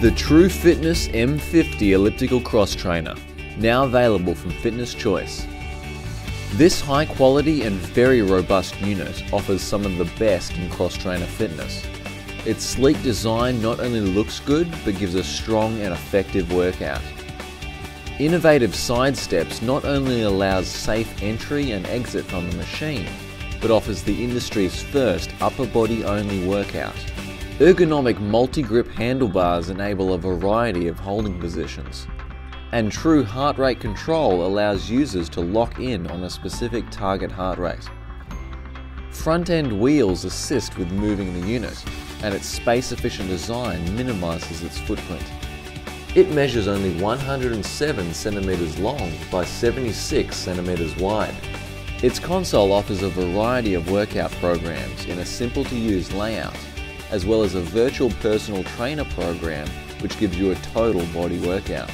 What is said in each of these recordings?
The True Fitness M50 Elliptical Cross Trainer, now available from Fitness Choice. This high quality and very robust unit offers some of the best in cross trainer fitness. Its sleek design not only looks good, but gives a strong and effective workout. Innovative side steps not only allows safe entry and exit from the machine, but offers the industry's first upper body only workout. Ergonomic multi-grip handlebars enable a variety of holding positions. And true heart rate control allows users to lock in on a specific target heart rate. Front end wheels assist with moving the unit, and its space efficient design minimises its footprint. It measures only 107 centimeters long by 76 centimeters wide. Its console offers a variety of workout programs in a simple to use layout as well as a virtual personal trainer program which gives you a total body workout.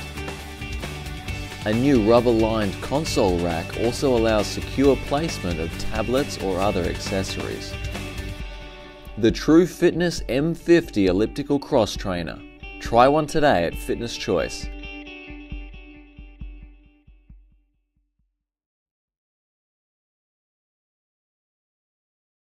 A new rubber-lined console rack also allows secure placement of tablets or other accessories. The True Fitness M50 Elliptical Cross Trainer. Try one today at Fitness Choice.